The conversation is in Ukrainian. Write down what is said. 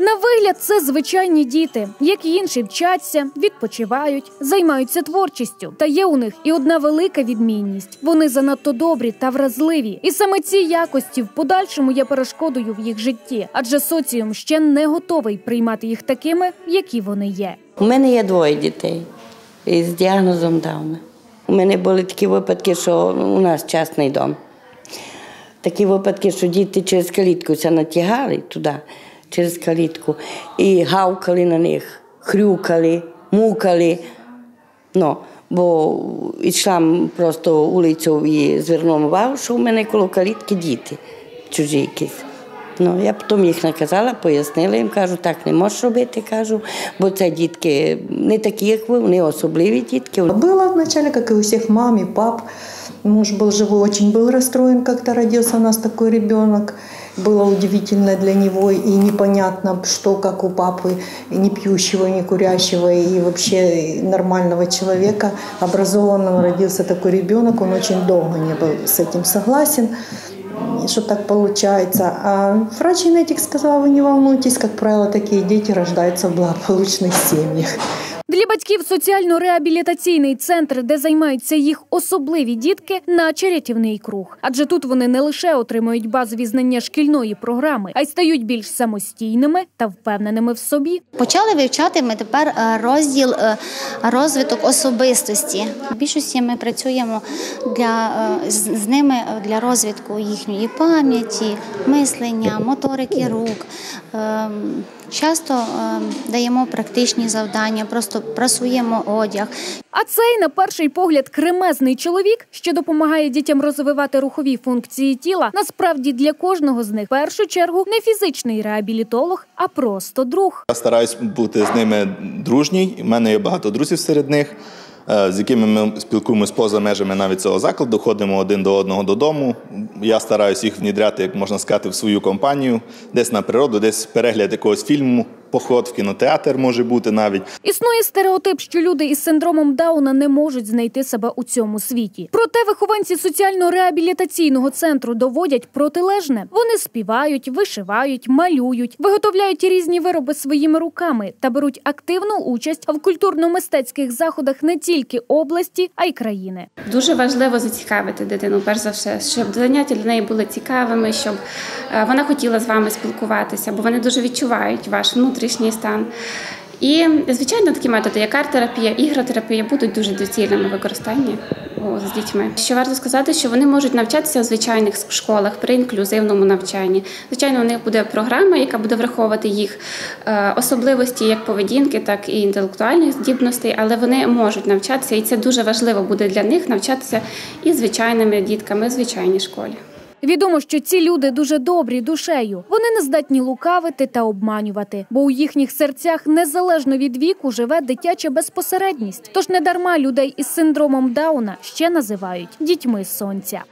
На вигляд це звичайні діти, як і інші вчаться, відпочивають, займаються творчістю. Та є у них і одна велика відмінність: вони занадто добрі та вразливі. І саме ці якості в подальшому є перешкодою в їх житті, адже соціум ще не готовий приймати їх такими, які вони є. У мене є двоє дітей з діагнозом Дауна. У мене були такі випадки, що у нас частний дом. Такі випадки, що діти через калітку натягали туди, через калітку, і гавкали на них, хрюкали, мукали. Ну, бо йшла просто вулицю і звернула увагу, що у мене коло калітки діти чужі якісь. Ну, я потім їх наказала, пояснила їм, кажу, так не можеш робити, кажу, бо це дітки не такі, як ви, вони особливі дітки. Было вначале, как и у всех мам и пап. Муж был живой, очень был расстроен, когда родился у нас такой ребенок. Было удивительно для него и непонятно, что как у папы, не пьющего, не курящего и вообще нормального человека, образованного, родился такой ребенок. Он очень долго не был с этим согласен, что так получается. А врач-генетик сказал, вы не волнуйтесь, как правило, такие дети рождаются в благополучных семьях. Для батьків соціально-реабілітаційний центр, де займаються їх особливі дітки, наче рятівний круг. Адже тут вони не лише отримують базові знання шкільної програми, а й стають більш самостійними та впевненими в собі. Почали вивчати ми тепер е, розділ е, розвиток особистості. В більшості ми працюємо для, е, з ними для розвитку їхньої пам'яті, мислення, моторики рук. Ем, Часто ем, даємо практичні завдання, просто прасуємо одяг. А цей, на перший погляд, кремезний чоловік, що допомагає дітям розвивати рухові функції тіла, насправді для кожного з них в першу чергу не фізичний реабілітолог, а просто друг. Я стараюсь бути з ними дружній. У мене є багато друзів серед них, е, з якими ми спілкуємось поза межами навіть цього закладу, ходимо один до одного додому. Я стараюсь їх внідряти, як можна сказати, в свою компанію, десь на природу, десь перегляд якогось фільму, поход в кінотеатр може бути навіть. Існує стереотип, що люди із синдромом Дауна не можуть знайти себе у цьому світі. Проте вихованці соціально-реабілітаційного центру доводять протилежне. Вони співають, вишивають, малюють, виготовляють різні вироби своїми руками та беруть активну участь в культурно-мистецьких заходах не тільки області, а й країни. Дуже важливо зацікавити дитину, перш за все, щоб заняття для неї були цікавими, щоб е, вона хотіла з вами спілкуватися, бо вони дуже відчувають ваш внутрішній стан. І, звичайно, такі методи, як арт-терапія, ігротерапія, будуть дуже доцільними використанні з дітьми. Що варто сказати, що вони можуть навчатися в звичайних школах при інклюзивному навчанні. Звичайно, у них буде програма, яка буде враховувати їх е, особливості як поведінки, так і інтелектуальних здібностей, але вони можуть навчатися, і це дуже важливо буде для них навчатися і звичайними дітками в звичайній школі. Відомо, що ці люди дуже добрі душею. Вони не здатні лукавити та обманювати, бо у їхніх серцях незалежно від віку живе дитяча безпосередність. Тож недарма людей із синдромом Дауна ще називають дітьми сонця.